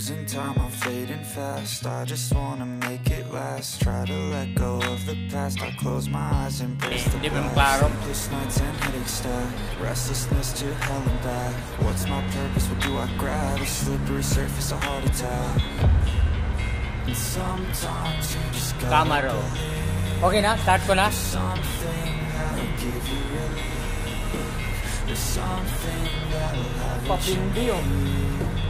losing time, I'm fading fast. I just wanna make it last. Try to let go of the past. I close my eyes, embrace the past. Sleepless nights and headaches stack. Restlessness to hell and back. What's my purpose, what do I grab? A slippery surface, a heart attack. And sometimes you just gotta Tama raw. Okay na? Start ko na? Something that'll give you relief. There's something that'll have you